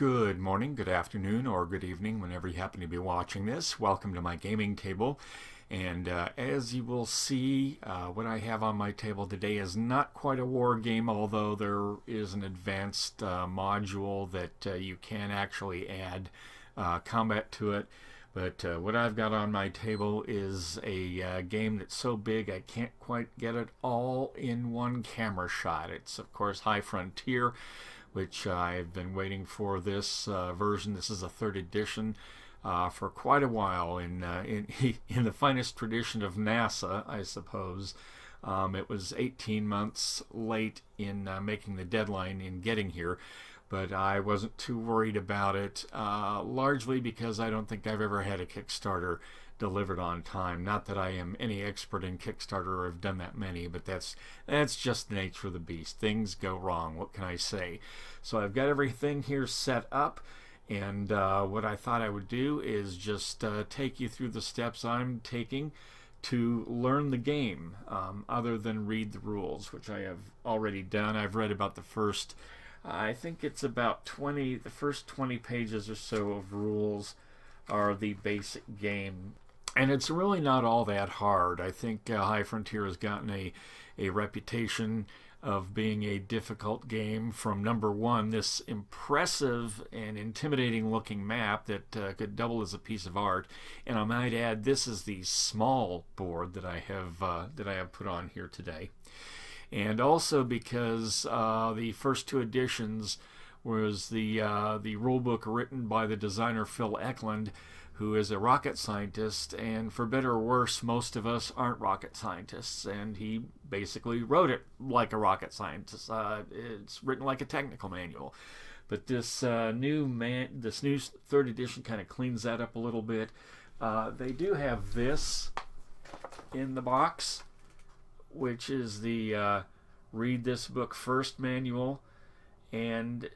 Good morning, good afternoon, or good evening, whenever you happen to be watching this. Welcome to my gaming table. And uh, as you will see, uh, what I have on my table today is not quite a war game, although there is an advanced uh, module that uh, you can actually add uh, combat to it. But uh, what I've got on my table is a game that's so big I can't quite get it all in one camera shot. It's, of course, High Frontier which I've been waiting for this uh, version. This is a third edition uh, for quite a while in, uh, in, in the finest tradition of NASA, I suppose. Um, it was 18 months late in uh, making the deadline in getting here, but I wasn't too worried about it, uh, largely because I don't think I've ever had a Kickstarter delivered on time. Not that I am any expert in Kickstarter or have done that many, but that's that's just the nature of the beast. Things go wrong. What can I say? So I've got everything here set up. And uh, what I thought I would do is just uh, take you through the steps I'm taking to learn the game, um, other than read the rules, which I have already done. I've read about the first, I think it's about 20, the first 20 pages or so of rules are the basic game and it's really not all that hard. I think uh, High Frontier has gotten a, a reputation of being a difficult game from number one, this impressive and intimidating looking map that uh, could double as a piece of art. And I might add, this is the small board that I have uh, that I have put on here today. And also because uh, the first two editions was the uh, the rule book written by the designer Phil Eklund who is a rocket scientist, and for better or worse, most of us aren't rocket scientists, and he basically wrote it like a rocket scientist. Uh, it's written like a technical manual. But this uh, new man, this new third edition kind of cleans that up a little bit. Uh, they do have this in the box, which is the uh, read this book first manual, and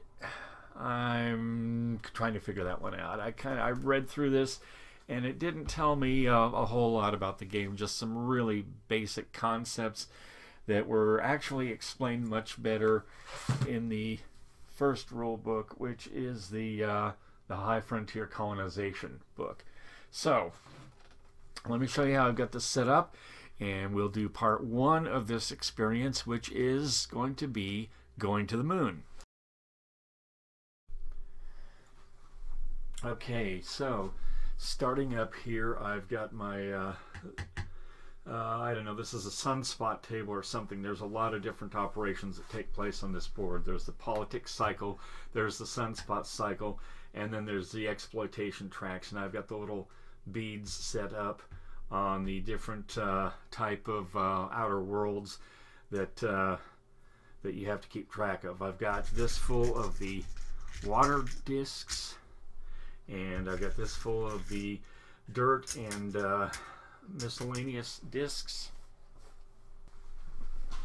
I'm trying to figure that one out. I kind of I read through this, and it didn't tell me uh, a whole lot about the game. Just some really basic concepts that were actually explained much better in the first rule book, which is the uh, the High Frontier Colonization book. So let me show you how I've got this set up, and we'll do part one of this experience, which is going to be going to the moon. Okay, so starting up here, I've got my, uh, uh, I don't know, this is a sunspot table or something. There's a lot of different operations that take place on this board. There's the politics cycle, there's the sunspot cycle, and then there's the exploitation tracks. And I've got the little beads set up on the different uh, type of uh, outer worlds that uh, that you have to keep track of. I've got this full of the water discs and I've got this full of the dirt and uh, miscellaneous discs.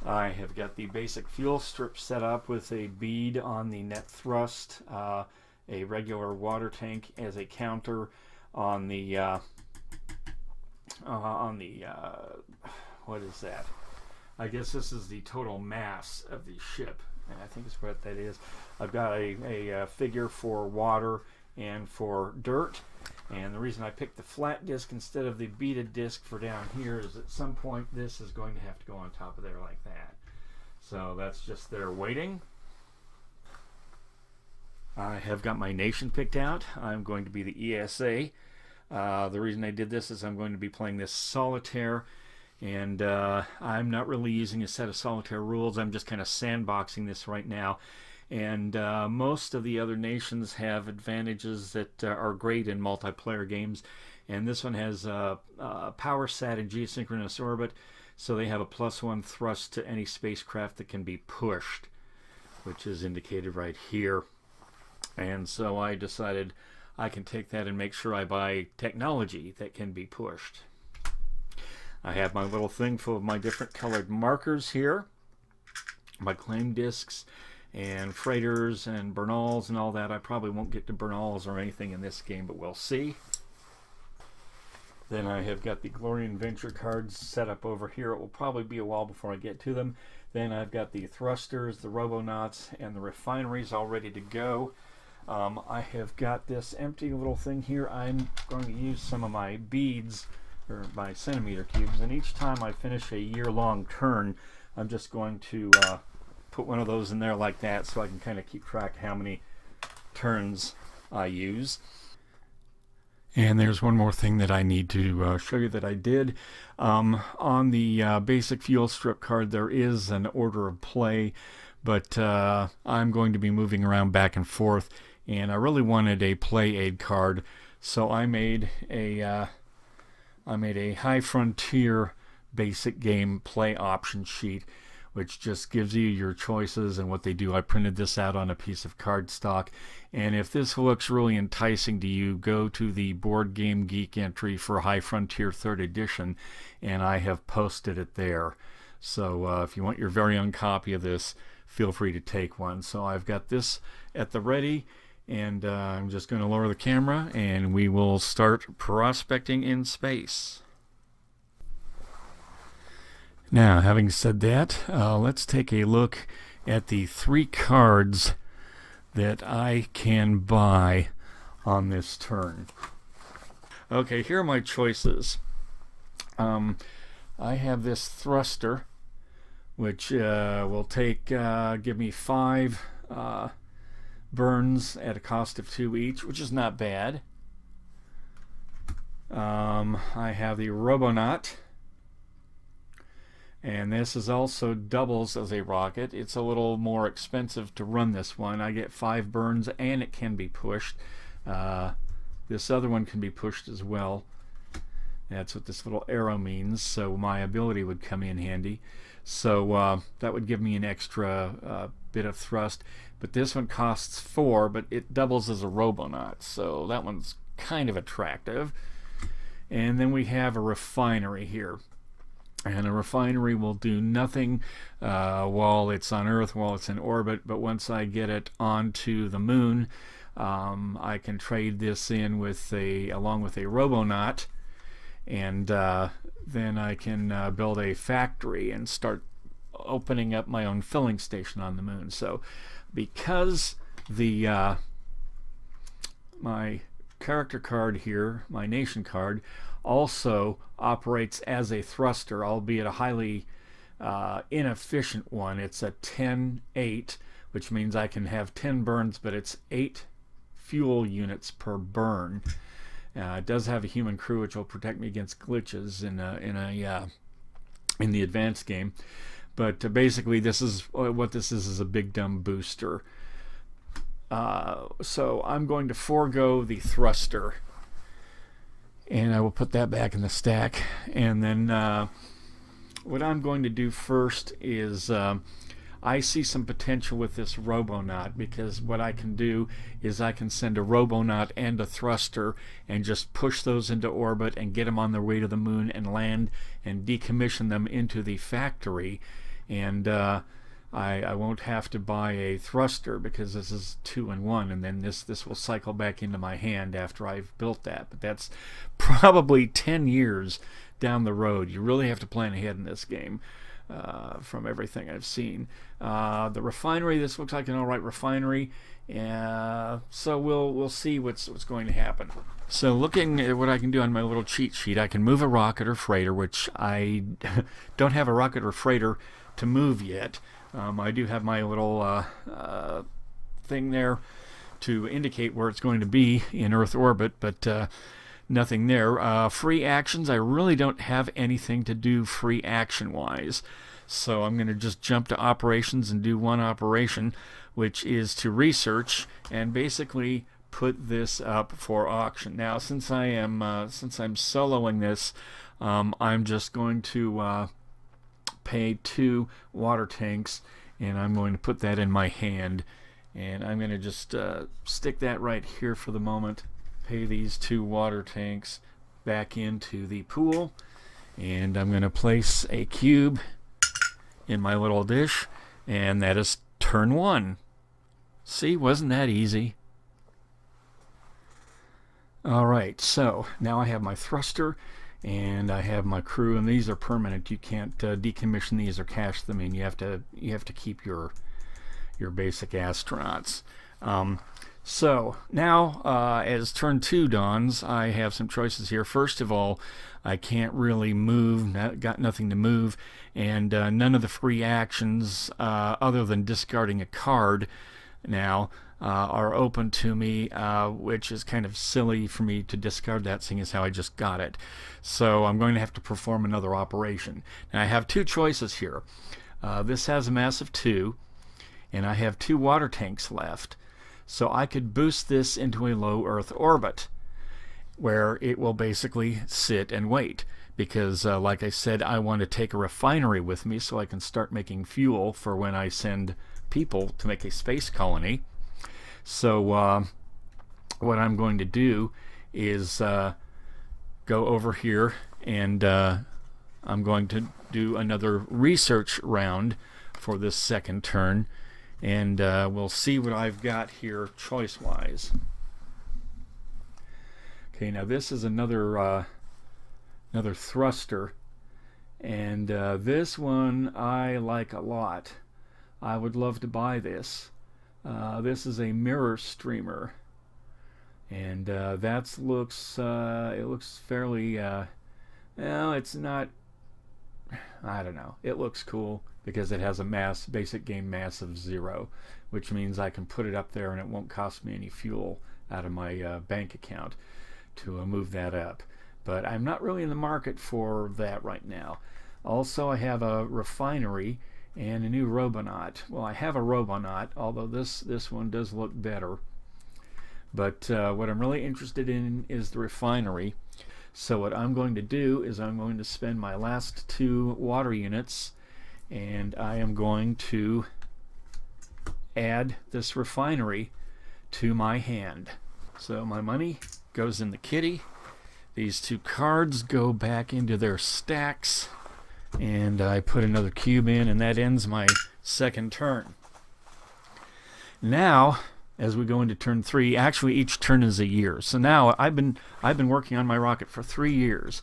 I have got the basic fuel strip set up with a bead on the net thrust, uh, a regular water tank as a counter on the uh, uh on the uh, what is that? I guess this is the total mass of the ship, and I think it's what that is. I've got a, a, a figure for water and for dirt. And the reason I picked the flat disc instead of the beaded disc for down here is at some point this is going to have to go on top of there like that. So that's just there waiting. I have got my nation picked out. I'm going to be the ESA. Uh, the reason I did this is I'm going to be playing this solitaire and uh, I'm not really using a set of solitaire rules. I'm just kind of sandboxing this right now and uh, most of the other nations have advantages that uh, are great in multiplayer games. And this one has uh, uh, power sat in geosynchronous orbit, so they have a plus one thrust to any spacecraft that can be pushed, which is indicated right here. And so I decided I can take that and make sure I buy technology that can be pushed. I have my little thing full of my different colored markers here, my claim discs, and freighters and Bernals and all that. I probably won't get to Bernals or anything in this game, but we'll see. Then I have got the Glorian Venture cards set up over here. It will probably be a while before I get to them. Then I've got the thrusters, the robonauts, and the refineries all ready to go. Um, I have got this empty little thing here. I'm going to use some of my beads or my centimeter cubes and each time I finish a year-long turn I'm just going to uh, put one of those in there like that so I can kind of keep track how many turns I use. And there's one more thing that I need to uh, show you that I did. Um, on the uh, basic fuel strip card, there is an order of play, but uh, I'm going to be moving around back and forth, and I really wanted a play aid card, so I made a uh, I made a High Frontier basic game play option sheet which just gives you your choices and what they do. I printed this out on a piece of cardstock. And if this looks really enticing to you, go to the Board Game Geek entry for High Frontier 3rd Edition, and I have posted it there. So uh, if you want your very own copy of this, feel free to take one. So I've got this at the ready, and uh, I'm just going to lower the camera, and we will start prospecting in space. Now, having said that, uh, let's take a look at the three cards that I can buy on this turn. Okay, here are my choices. Um, I have this thruster, which uh, will take uh, give me five uh, burns at a cost of two each, which is not bad. Um, I have the Robonaut and this is also doubles as a rocket. It's a little more expensive to run this one. I get five burns and it can be pushed. Uh, this other one can be pushed as well. That's what this little arrow means, so my ability would come in handy. So uh, that would give me an extra uh, bit of thrust. But this one costs four, but it doubles as a Robonaut, so that one's kind of attractive. And then we have a refinery here and a refinery will do nothing uh, while it's on Earth, while it's in orbit, but once I get it onto the moon, um, I can trade this in with a along with a Robonaut, and uh, then I can uh, build a factory and start opening up my own filling station on the moon. So, because the uh, my character card here, my nation card, also operates as a thruster, albeit a highly uh, inefficient one. It's a 10-8, which means I can have 10 burns, but it's 8 fuel units per burn. Uh, it does have a human crew, which will protect me against glitches in a, in a uh, in the advanced game. But uh, basically, this is uh, what this is is a big dumb booster. Uh, so I'm going to forego the thruster and I will put that back in the stack. And then uh, what I'm going to do first is uh, I see some potential with this Robonaut because what I can do is I can send a Robonaut and a thruster and just push those into orbit and get them on their way to the moon and land and decommission them into the factory. And uh, I, I won't have to buy a thruster because this is two and one and then this this will cycle back into my hand after I've built that. But that's probably 10 years down the road. You really have to plan ahead in this game uh, from everything I've seen. Uh, the refinery this looks like an alright refinery uh, so we'll we'll see what's what's going to happen. So looking at what I can do on my little cheat sheet I can move a rocket or freighter which I don't have a rocket or freighter to move yet um, I do have my little uh, uh, thing there to indicate where it's going to be in Earth orbit, but uh, nothing there. Uh, free actions, I really don't have anything to do free action-wise. So I'm going to just jump to operations and do one operation, which is to research and basically put this up for auction. Now, since I am uh, since I'm soloing this, um, I'm just going to uh, pay two water tanks and I'm going to put that in my hand. And I'm going to just uh, stick that right here for the moment pay these two water tanks back into the pool. And I'm going to place a cube in my little dish and that is turn one. See wasn't that easy? Alright so now I have my thruster and I have my crew and these are permanent. You can't uh, decommission these or cash them in. You have to you have to keep your your basic astronauts. Um, So now, uh, as turn two dawns, I have some choices here. First of all, I can't really move, not, got nothing to move, and uh, none of the free actions, uh, other than discarding a card now, uh, are open to me, uh, which is kind of silly for me to discard that, seeing as how I just got it. So I'm going to have to perform another operation. Now I have two choices here. Uh, this has a mass of 2, and I have two water tanks left. So I could boost this into a low Earth orbit where it will basically sit and wait. Because, uh, like I said, I want to take a refinery with me so I can start making fuel for when I send people to make a space colony. So, uh, what I'm going to do is uh, go over here and uh, I'm going to do another research round for this second turn and uh, we'll see what I've got here choice wise. Okay, now this is another uh, another thruster, and uh, this one I like a lot. I would love to buy this. Uh, this is a mirror streamer, and uh, that looks uh, it looks fairly uh, well. It's not. I don't know. It looks cool because it has a mass, basic game mass of zero, which means I can put it up there and it won't cost me any fuel out of my uh, bank account to move that up. But I'm not really in the market for that right now. Also, I have a refinery and a new Robonaut. Well, I have a Robonaut, although this, this one does look better. But uh, what I'm really interested in is the refinery. So what I'm going to do is I'm going to spend my last two water units and I am going to add this refinery to my hand. So my money goes in the kitty. These two cards go back into their stacks and I put another cube in and that ends my second turn. Now as we go into turn three actually each turn is a year so now I've been I've been working on my rocket for three years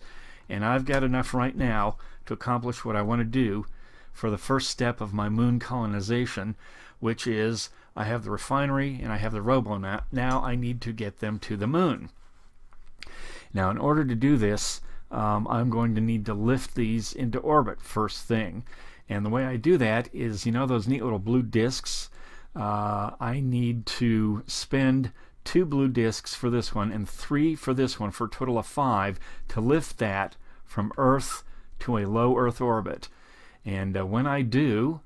and I've got enough right now to accomplish what I want to do for the first step of my moon colonization, which is I have the refinery and I have the Robonaut. Now I need to get them to the moon. Now, in order to do this, um, I'm going to need to lift these into orbit first thing. And the way I do that is, you know, those neat little blue discs? Uh, I need to spend two blue discs for this one and three for this one for a total of five to lift that from Earth to a low Earth orbit. And uh, when I do,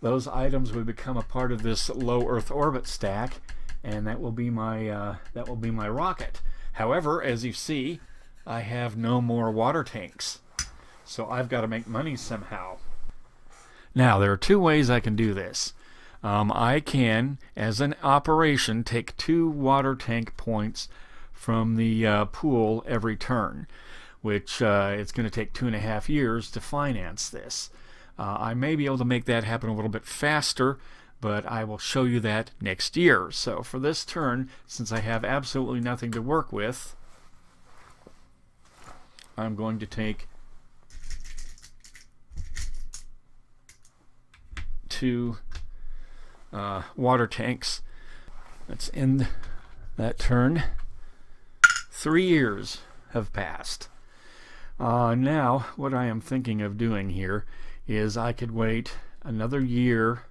those items will become a part of this low Earth orbit stack, and that will be my uh, that will be my rocket. However, as you see, I have no more water tanks, so I've got to make money somehow. Now there are two ways I can do this. Um, I can, as an operation, take two water tank points from the uh, pool every turn which uh, it's going to take two and a half years to finance this. Uh, I may be able to make that happen a little bit faster, but I will show you that next year. So for this turn, since I have absolutely nothing to work with, I'm going to take two uh, water tanks. Let's end that turn. Three years have passed. Uh, now, what I am thinking of doing here is I could wait another year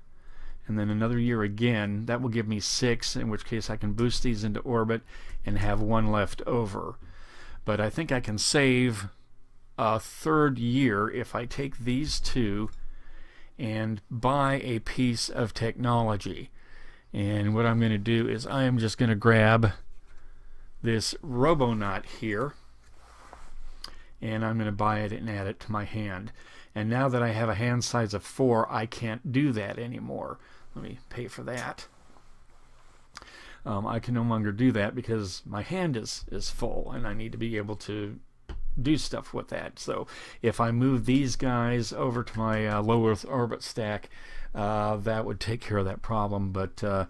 and then another year again. That will give me six, in which case I can boost these into orbit and have one left over. But I think I can save a third year if I take these two and buy a piece of technology. And what I'm going to do is I am just going to grab this Robonaut here and I'm going to buy it and add it to my hand. And now that I have a hand size of 4, I can't do that anymore. Let me pay for that. Um, I can no longer do that because my hand is, is full and I need to be able to do stuff with that. So if I move these guys over to my uh, low Earth orbit stack, uh, that would take care of that problem. But uh,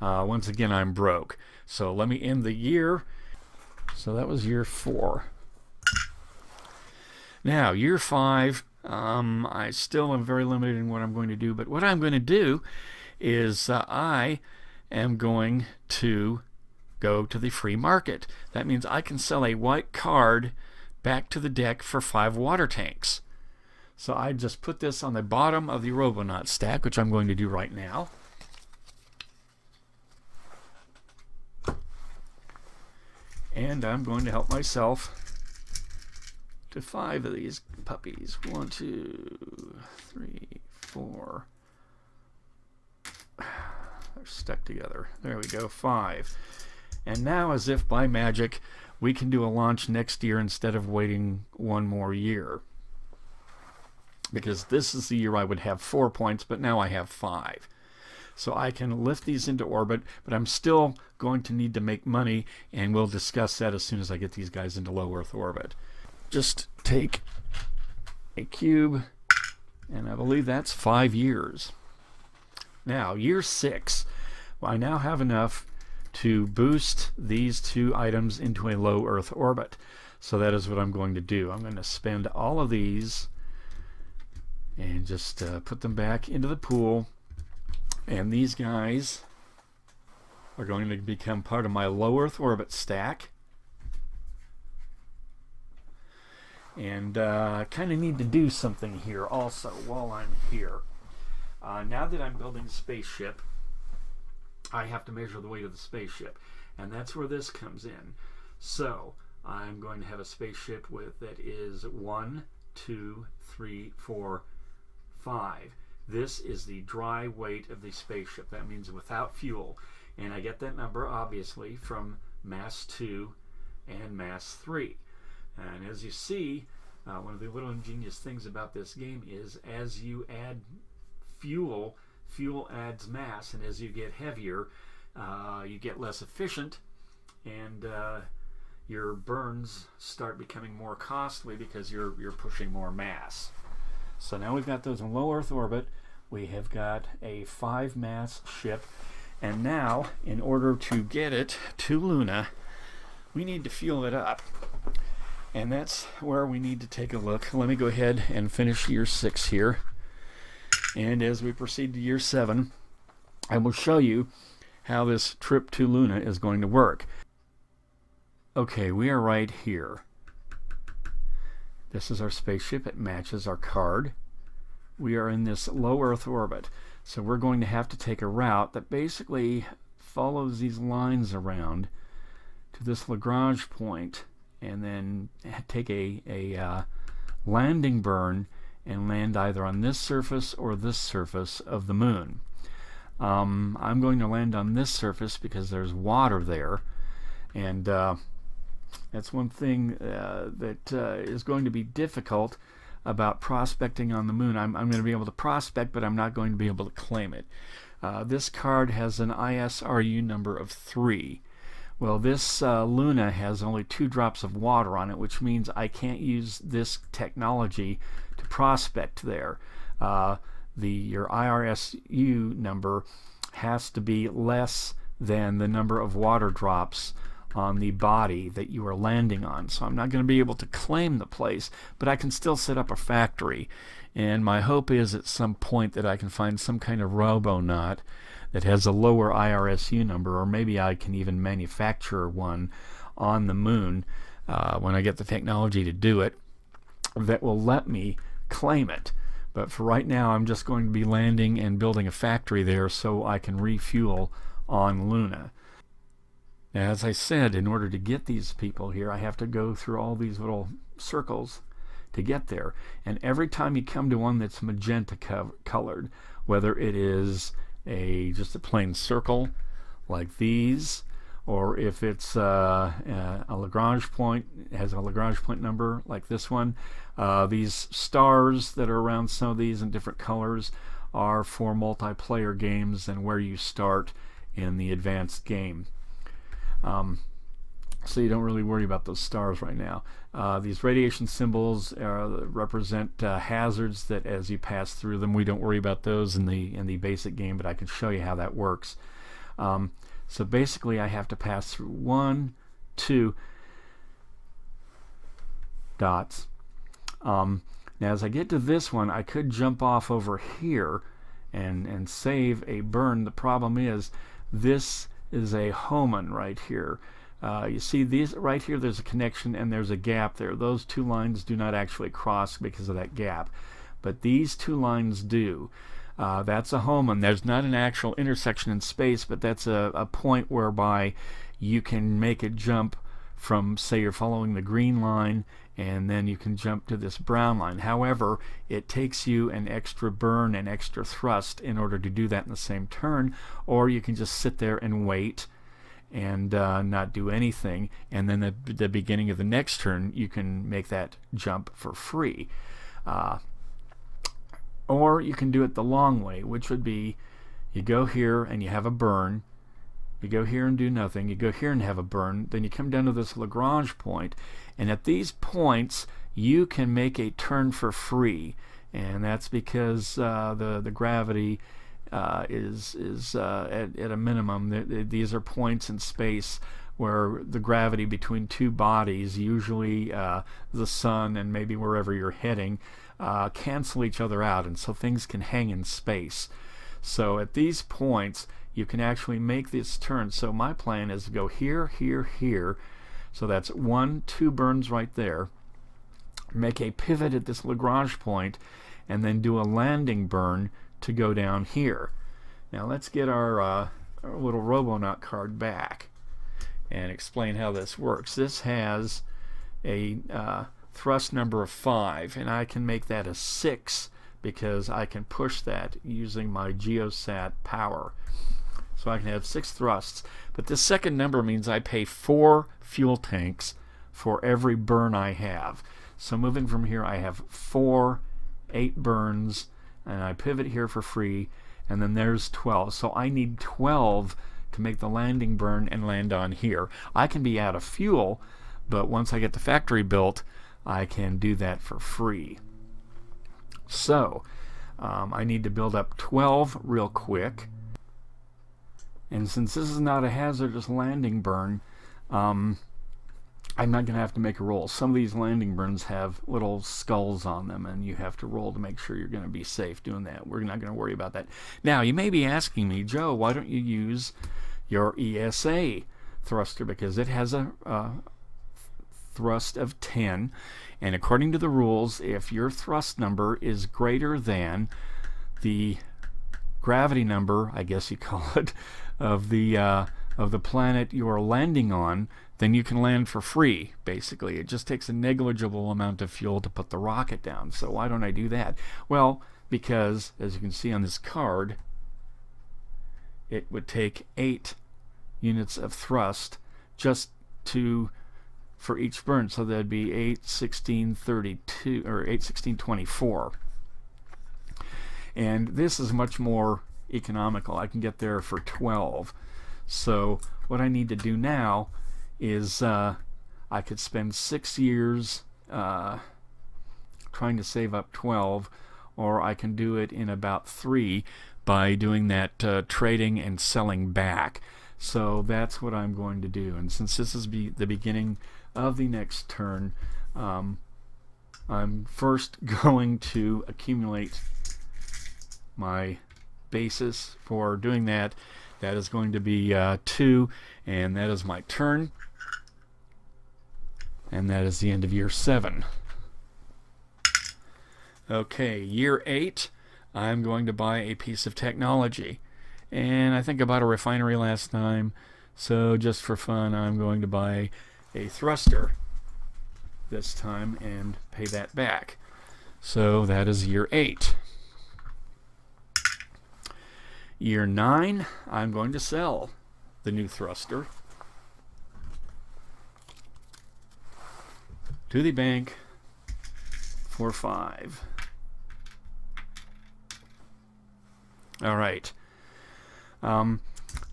uh once again, I'm broke. So let me end the year. So that was year four. Now, year five, um, I still am very limited in what I'm going to do, but what I'm going to do is uh, I am going to go to the free market. That means I can sell a white card back to the deck for five water tanks. So I just put this on the bottom of the Robonaut stack, which I'm going to do right now. And I'm going to help myself to five of these puppies. One, two, three, four. They're stuck together. There we go, five. And now, as if by magic, we can do a launch next year instead of waiting one more year. Because this is the year I would have four points, but now I have five. So I can lift these into orbit, but I'm still going to need to make money, and we'll discuss that as soon as I get these guys into low Earth orbit. Just take a cube, and I believe that's five years. Now, year six, well, I now have enough to boost these two items into a low Earth orbit. So that is what I'm going to do. I'm going to spend all of these and just uh, put them back into the pool. And these guys are going to become part of my low Earth orbit stack. And uh, I kind of need to do something here also while I'm here. Uh, now that I'm building a spaceship, I have to measure the weight of the spaceship. And that's where this comes in. So I'm going to have a spaceship with that is one, two, three, four, five. This is the dry weight of the spaceship. That means without fuel. And I get that number obviously from mass 2 and mass 3. And as you see, uh, one of the little ingenious things about this game is as you add fuel, fuel adds mass, and as you get heavier, uh, you get less efficient, and uh, your burns start becoming more costly because you're you're pushing more mass. So now we've got those in low Earth orbit. We have got a five mass ship, and now in order to get it to Luna, we need to fuel it up. And that's where we need to take a look. Let me go ahead and finish year six here. And as we proceed to year seven, I will show you how this trip to Luna is going to work. Okay, we are right here. This is our spaceship. It matches our card. We are in this low Earth orbit. So we're going to have to take a route that basically follows these lines around to this Lagrange point and then take a, a uh, landing burn and land either on this surface or this surface of the moon. Um, I'm going to land on this surface because there's water there and uh, that's one thing uh, that uh, is going to be difficult about prospecting on the moon. I'm, I'm going to be able to prospect but I'm not going to be able to claim it. Uh, this card has an ISRU number of 3. Well, this uh, Luna has only two drops of water on it, which means I can't use this technology to prospect there. Uh, the your IRSU number has to be less than the number of water drops on the body that you are landing on. So I'm not going to be able to claim the place, but I can still set up a factory. And my hope is at some point that I can find some kind of robonaut that has a lower IRSU number, or maybe I can even manufacture one on the moon uh, when I get the technology to do it that will let me claim it. But for right now, I'm just going to be landing and building a factory there so I can refuel on Luna. Now, as I said, in order to get these people here, I have to go through all these little circles to get there. And every time you come to one that's magenta co colored, whether it is a just a plain circle like these, or if it's uh, a Lagrange point, has a Lagrange point number like this one. Uh, these stars that are around some of these in different colors are for multiplayer games and where you start in the advanced game. Um, so you don't really worry about those stars right now. Uh, these radiation symbols uh, represent uh, hazards that as you pass through them, we don't worry about those in the in the basic game, but I can show you how that works. Um, so basically I have to pass through one, two dots. Um, now as I get to this one, I could jump off over here and, and save a burn. The problem is this is a Hohmann right here. Uh, you see these right here there's a connection and there's a gap there. Those two lines do not actually cross because of that gap. But these two lines do. Uh, that's a Hohmann. There's not an actual intersection in space, but that's a, a point whereby you can make a jump from, say, you're following the green line and then you can jump to this brown line. However, it takes you an extra burn and extra thrust in order to do that in the same turn, or you can just sit there and wait and uh, not do anything, and then the, the beginning of the next turn you can make that jump for free. Uh, or you can do it the long way, which would be you go here and you have a burn, you go here and do nothing, you go here and have a burn, then you come down to this Lagrange point, and at these points you can make a turn for free, and that's because uh, the, the gravity uh, is is uh, at, at, a minimum. These are points in space where the gravity between two bodies, usually uh, the sun and maybe wherever you're heading, uh, cancel each other out, and so things can hang in space. So at these points, you can actually make this turn. So my plan is to go here, here, here. So that's one, two burns right there. Make a pivot at this Lagrange point, and then do a landing burn to go down here. Now let's get our, uh, our little Robonaut card back and explain how this works. This has a uh, thrust number of 5 and I can make that a 6 because I can push that using my Geosat power. So I can have 6 thrusts. But this second number means I pay 4 fuel tanks for every burn I have. So moving from here I have 4 8 burns and I pivot here for free and then there's 12 so I need 12 to make the landing burn and land on here I can be out of fuel but once I get the factory built I can do that for free so um, I need to build up 12 real quick and since this is not a hazardous landing burn um, I'm not going to have to make a roll. Some of these landing burns have little skulls on them, and you have to roll to make sure you're going to be safe doing that. We're not going to worry about that. Now, you may be asking me, Joe, why don't you use your ESA thruster? Because it has a, a thrust of 10, and according to the rules, if your thrust number is greater than the gravity number, I guess you call it, of the uh, of the planet you're landing on, then you can land for free, basically. It just takes a negligible amount of fuel to put the rocket down. So why don't I do that? Well, because, as you can see on this card, it would take 8 units of thrust just to for each burn so that'd be 8 16 32 or 8 16 24 and this is much more economical I can get there for 12 so what I need to do now is uh, I could spend six years uh, trying to save up 12 or I can do it in about three by doing that uh, trading and selling back. So that's what I'm going to do. And since this is be the beginning of the next turn, um, I'm first going to accumulate my basis for doing that. That is going to be uh, 2, and that is my turn. And that is the end of year 7. Okay, year 8, I'm going to buy a piece of technology. And I think I bought a refinery last time, so just for fun, I'm going to buy a thruster this time and pay that back. So that is year 8. Year 9, I'm going to sell the new thruster to the bank for 5. All right. Um,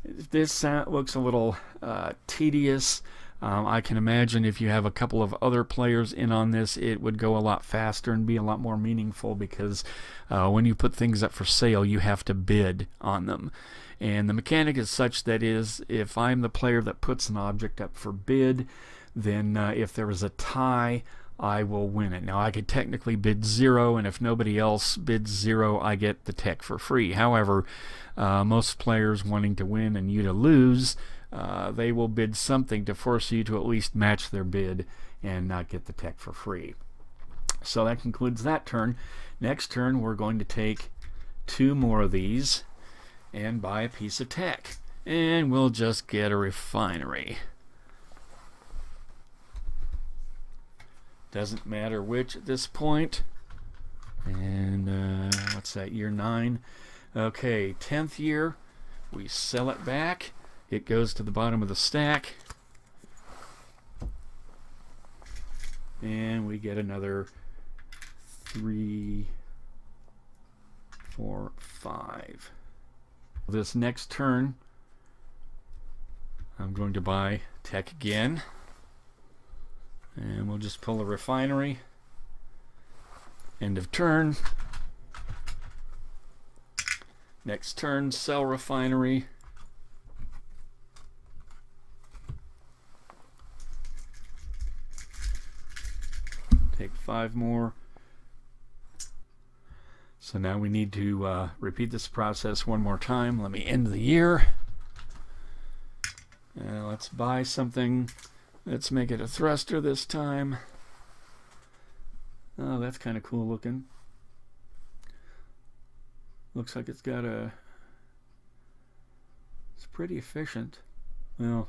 this looks a little uh, tedious. Um, I can imagine if you have a couple of other players in on this, it would go a lot faster and be a lot more meaningful because uh, when you put things up for sale, you have to bid on them. And the mechanic is such that is, if I'm the player that puts an object up for bid, then uh, if there is a tie, I will win it. Now, I could technically bid zero, and if nobody else bids zero, I get the tech for free. However, uh, most players wanting to win and you to lose, uh, they will bid something to force you to at least match their bid and not get the tech for free. So that concludes that turn. Next turn, we're going to take two more of these and buy a piece of tech. And we'll just get a refinery. Doesn't matter which at this point. And uh, what's that, year 9? Okay, 10th year, we sell it back. It goes to the bottom of the stack. And we get another three, four, five. This next turn, I'm going to buy tech again. And we'll just pull a refinery. End of turn. Next turn, sell refinery. Take five more. So now we need to uh, repeat this process one more time. Let me end the year. Let's buy something. Let's make it a thruster this time. Oh, that's kind of cool looking. Looks like it's got a... It's pretty efficient. Well,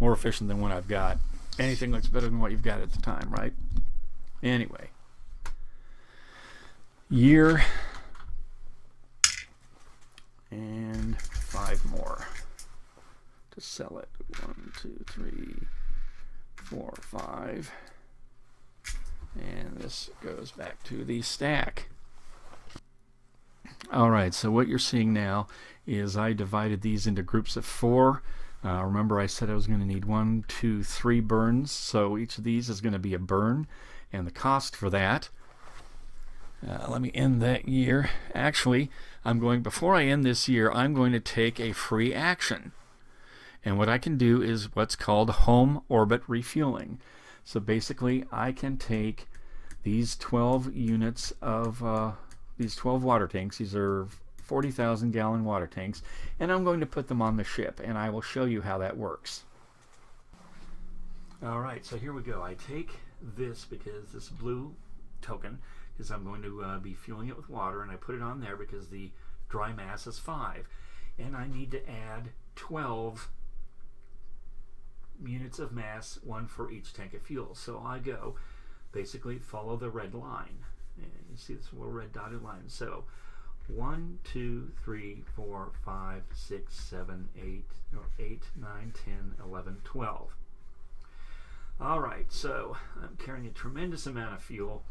more efficient than what I've got. Anything looks better than what you've got at the time, right? Anyway. Year. And five more to sell it. One, two, three, four, five. And this goes back to the stack. Alright, so what you're seeing now is I divided these into groups of four. Uh, remember I said I was going to need one, two, three burns, so each of these is going to be a burn, and the cost for that, uh, let me end that year. Actually, I'm going, before I end this year, I'm going to take a free action. And what I can do is what's called home orbit refueling. So basically, I can take these 12 units of uh, these 12 water tanks. These are 40,000 gallon water tanks, and I'm going to put them on the ship, and I will show you how that works. All right, so here we go. I take this because this blue token is I'm going to uh, be fueling it with water, and I put it on there because the dry mass is 5. And I need to add 12 units of mass, one for each tank of fuel. So I go, basically follow the red line. And you see this little red dotted line. So 1, 2, 3, 4, 5, 6, 7, 8, or 8, 9, 10, 11, 12. All right, so I'm carrying a tremendous amount of fuel.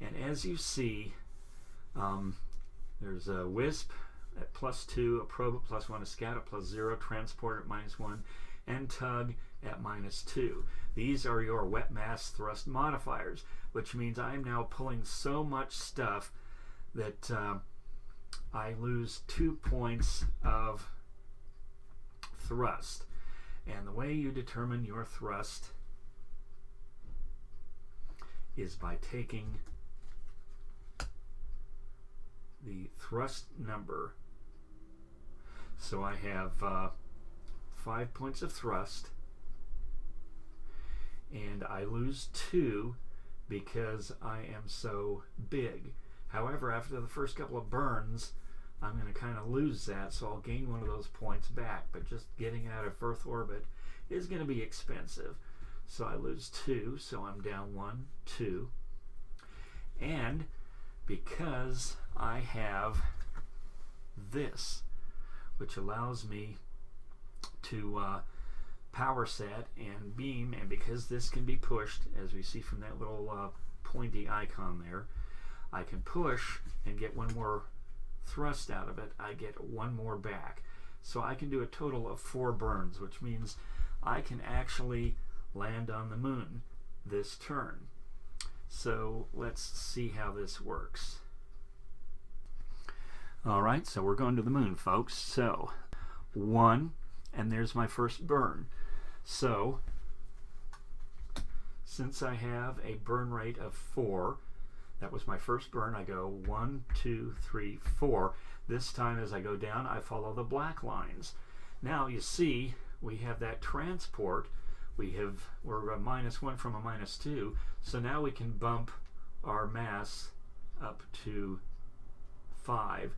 And as you see, um, there's a WISP at plus 2, a probe at plus 1, a scout at plus 0, transport at minus 1, and tug at minus 2. These are your wet mass thrust modifiers, which means I'm now pulling so much stuff that uh, I lose two points of thrust. And the way you determine your thrust is by taking the thrust number. So I have uh, five points of thrust and I lose two because I am so big. However, after the first couple of burns, I'm going to kind of lose that, so I'll gain one of those points back. But just getting out of Earth orbit is going to be expensive. So I lose two, so I'm down one, two. And because I have this, which allows me to uh, power set and beam and because this can be pushed as we see from that little uh, pointy icon there I can push and get one more thrust out of it I get one more back so I can do a total of four burns which means I can actually land on the moon this turn so let's see how this works alright so we're going to the moon folks so one and there's my first burn. So since I have a burn rate of 4, that was my first burn, I go one, two, three, four. This time as I go down, I follow the black lines. Now you see we have that transport. We have, we're a minus 1 from a minus 2, so now we can bump our mass up to 5,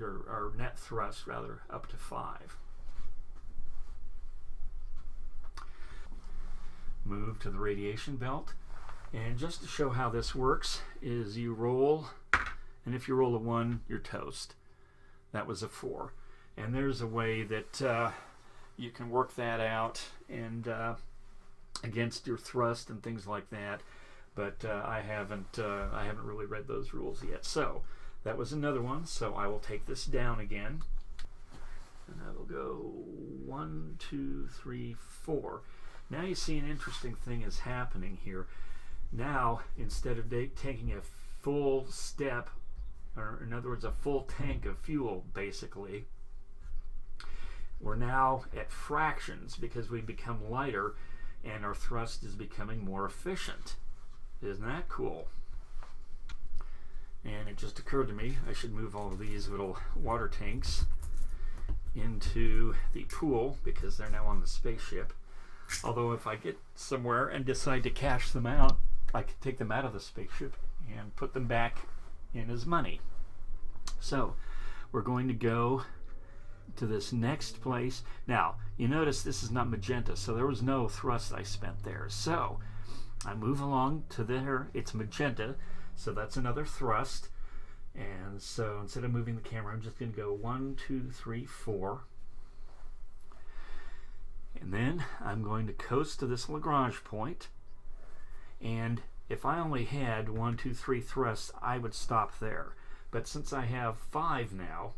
or our net thrust rather, up to 5. Move to the radiation belt. And just to show how this works is you roll, and if you roll a 1, you're toast. That was a 4. And there's a way that uh, you can work that out and uh, against your thrust and things like that. But uh, I haven't uh, I haven't really read those rules yet. So that was another one. So I will take this down again, and I will go one, two, three, four. Now you see an interesting thing is happening here. Now, instead of taking a full step, or in other words, a full tank of fuel, basically, we're now at fractions because we become lighter and our thrust is becoming more efficient. Isn't that cool? And it just occurred to me I should move all of these little water tanks into the pool because they're now on the spaceship. Although if I get somewhere and decide to cash them out, I could take them out of the spaceship and put them back in as money. So we're going to go to this next place. Now, you notice this is not magenta, so there was no thrust I spent there. So I move along to there. It's magenta, so that's another thrust. And so instead of moving the camera, I'm just going to go one, two, three, four. And then I'm going to coast to this Lagrange point. point and if I only had one, two, three thrusts, I would stop there. But since I have five now,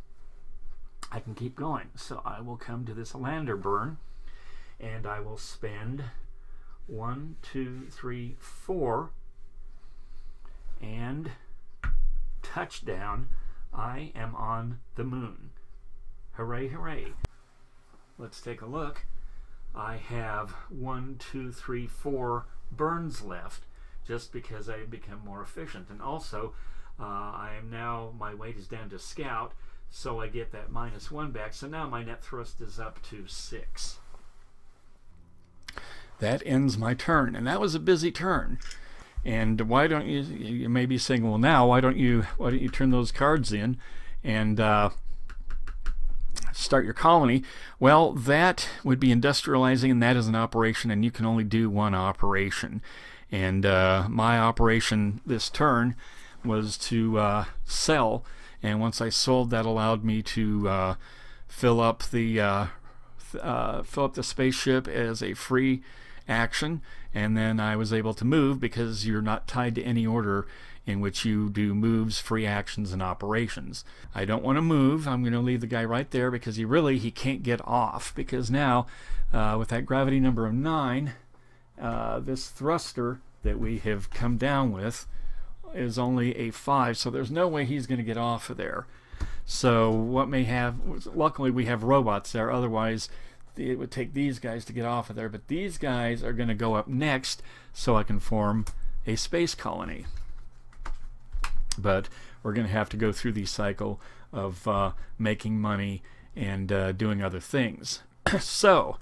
I can keep going. So I will come to this lander burn and I will spend one, two, three, four, and touchdown. I am on the moon. Hooray, hooray. Let's take a look. I have one, two, three, four burns left just because I have become more efficient. And also, uh, I am now, my weight is down to scout, so I get that minus one back. So now my net thrust is up to six. That ends my turn, and that was a busy turn. And why don't you? You may be saying, "Well, now why don't you? Why don't you turn those cards in, and uh, start your colony. Well, that would be industrializing, and that is an operation, and you can only do one operation. And uh, my operation this turn was to uh, sell, and once I sold, that allowed me to uh, fill up the uh, uh, fill up the spaceship as a free action, and then I was able to move because you're not tied to any order in which you do moves, free actions, and operations. I don't want to move. I'm going to leave the guy right there because he really he can't get off because now uh, with that gravity number of 9, uh, this thruster that we have come down with is only a 5, so there's no way he's going to get off of there. So what may have, luckily we have robots there, otherwise it would take these guys to get off of there, but these guys are going to go up next so I can form a space colony but we're going to have to go through the cycle of uh, making money and uh, doing other things. so,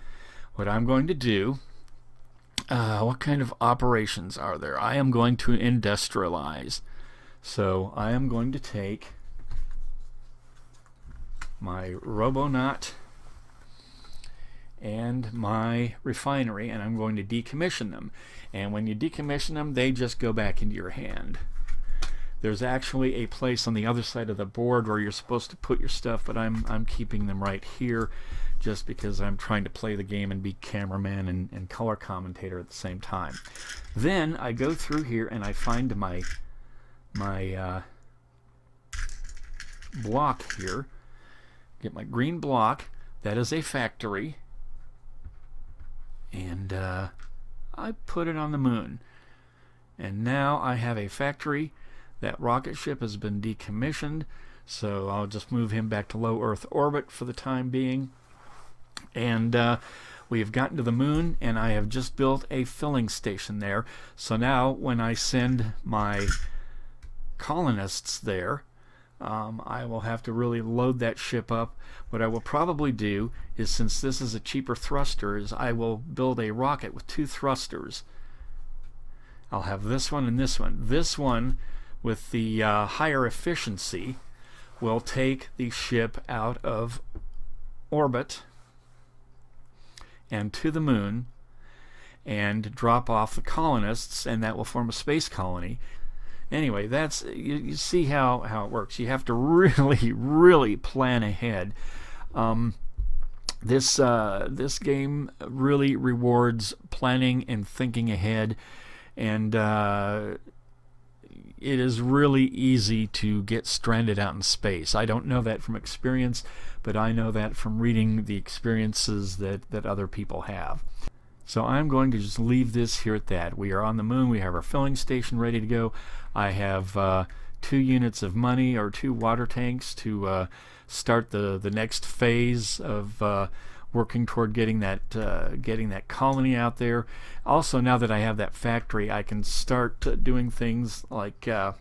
what I'm going to do, uh, what kind of operations are there? I am going to industrialize. So, I am going to take my Robonaut and my refinery and I'm going to decommission them. And when you decommission them, they just go back into your hand. There's actually a place on the other side of the board where you're supposed to put your stuff, but I'm, I'm keeping them right here just because I'm trying to play the game and be cameraman and, and color commentator at the same time. Then I go through here and I find my my uh, block here. Get my green block. That is a factory. And uh, I put it on the moon. And now I have a factory that rocket ship has been decommissioned, so I'll just move him back to low Earth orbit for the time being. And uh, we have gotten to the moon and I have just built a filling station there. So now when I send my colonists there, um, I will have to really load that ship up. What I will probably do is, since this is a cheaper thruster, is I will build a rocket with two thrusters. I'll have this one and this one. This one, with the uh, higher efficiency, will take the ship out of orbit and to the moon and drop off the colonists, and that will form a space colony anyway, that's you, you see how, how it works. You have to really, really plan ahead. Um, this uh, this game really rewards planning and thinking ahead, and uh, it is really easy to get stranded out in space. I don't know that from experience, but I know that from reading the experiences that, that other people have. So I'm going to just leave this here at that. We are on the moon. We have our filling station ready to go. I have uh, two units of money or two water tanks to uh, start the, the next phase of uh, working toward getting that uh, getting that colony out there. Also, now that I have that factory, I can start uh, doing things like uh,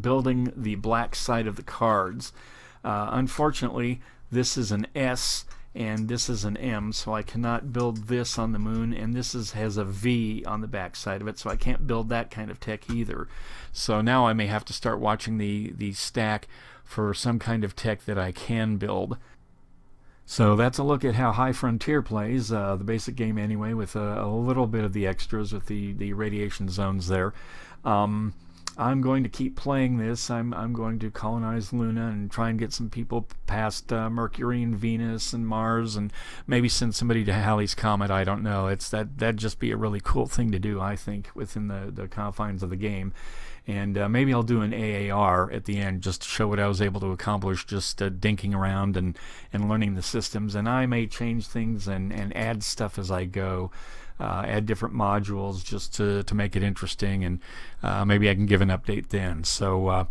building the black side of the cards. unfortunately, this is an S and this is an M so I cannot build this on the moon and this is has a V on the back side of it so I can't build that kind of tech either so now I may have to start watching the the stack for some kind of tech that I can build so that's a look at how High Frontier plays, uh, the basic game anyway, with a, a, little bit of the extras with the, the radiation zones there. Um, I'm going to keep playing this. I'm, I'm going to colonize Luna and try and get some people past uh, Mercury and Venus and Mars and maybe send somebody to Halley's Comet. I don't know. It's that that'd just be a really cool thing to do. I think within the the confines of the game. And uh, maybe I'll do an AAR at the end just to show what I was able to accomplish just uh, dinking around and, and learning the systems. And I may change things and, and add stuff as I go uh, add different modules just to, to make it interesting and uh, maybe I can give an update then. So uh,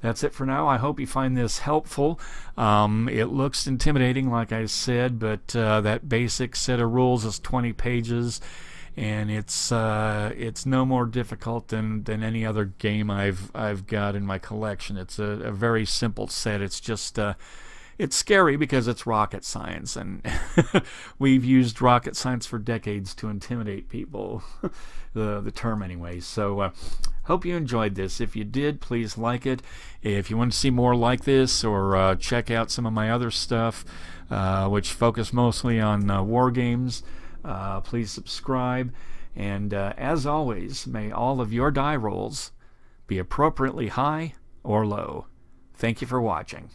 that's it for now. I hope you find this helpful. Um, it looks intimidating like I said but uh, that basic set of rules is 20 pages and it's uh, it's no more difficult than, than any other game I've I've got in my collection. It's a, a very simple set. It's just uh, it's scary because it's rocket science, and we've used rocket science for decades to intimidate people, the, the term anyway. So, uh, hope you enjoyed this. If you did, please like it. If you want to see more like this or uh, check out some of my other stuff, uh, which focus mostly on uh, war games, uh, please subscribe. And uh, as always, may all of your die rolls be appropriately high or low. Thank you for watching.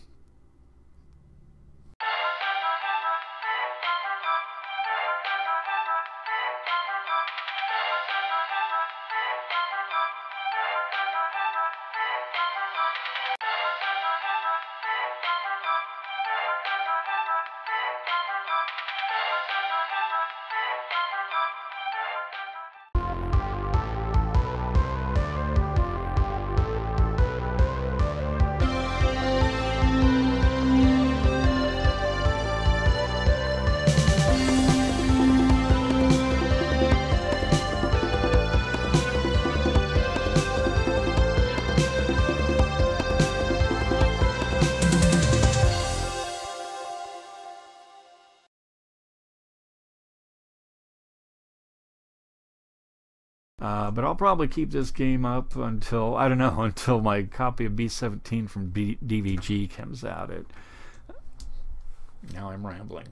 But I'll probably keep this game up until, I don't know, until my copy of B-17 from B DVG comes out. It, now I'm rambling.